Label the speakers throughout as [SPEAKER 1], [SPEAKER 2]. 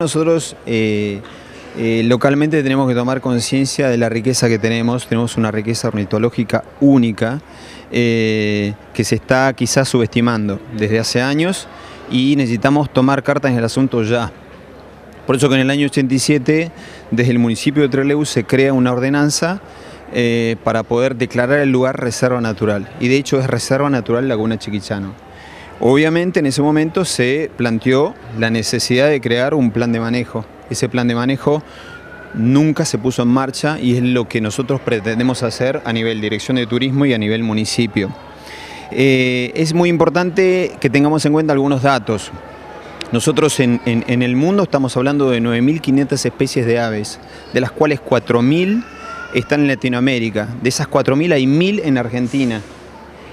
[SPEAKER 1] Nosotros eh, eh, localmente tenemos que tomar conciencia de la riqueza que tenemos, tenemos una riqueza ornitológica única eh, que se está quizás subestimando desde hace años y necesitamos tomar cartas en el asunto ya. Por eso que en el año 87, desde el municipio de Trelew se crea una ordenanza para poder declarar el lugar reserva natural y de hecho es Reserva Natural Laguna Chiquichano. Obviamente en ese momento se planteó la necesidad de crear un plan de manejo. Ese plan de manejo nunca se puso en marcha y es lo que nosotros pretendemos hacer a nivel dirección de turismo y a nivel municipio. Eh, es muy importante que tengamos en cuenta algunos datos. Nosotros en, en el mundo estamos hablando de 9.500 especies de aves, de las cuales 4.000 están en Latinoamérica. De esas 4.000 hay 1.000 en Argentina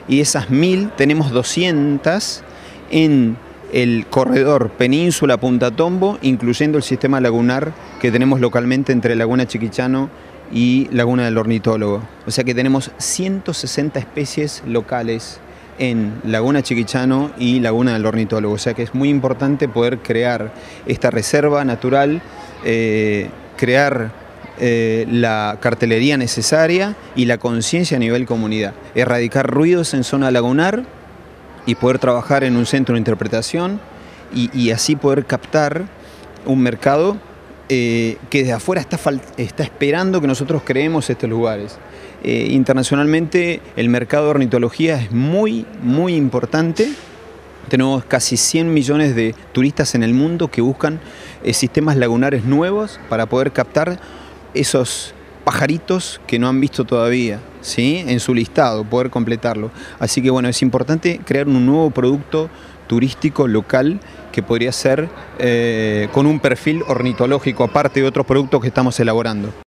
[SPEAKER 1] y esas mil tenemos 200 en el corredor Península Punta Tombo, incluyendo el sistema lagunar que tenemos localmente entre Laguna Chiquichano y Laguna del Ornitólogo. O sea que tenemos 160 especies locales en Laguna Chiquichano y Laguna del Ornitólogo. O sea que es muy importante poder crear esta reserva natural, eh, crear eh, la cartelería necesaria y la conciencia a nivel comunidad. Erradicar ruidos en zona lagunar y poder trabajar en un centro de interpretación y, así poder captar un mercado eh, que desde afuera está, está, esperando que nosotros creemos estos lugares. Eh, internacionalmente el mercado de ornitología es muy, muy importante. Tenemos casi 100 millones de turistas en el mundo que buscan sistemas lagunares nuevos para poder captar esos pajaritos que no han visto todavía, ¿sí? en su listado, poder completarlo. Así que bueno, es importante crear un nuevo producto turístico local que podría ser eh, con un perfil ornitológico, aparte de otros productos que estamos elaborando.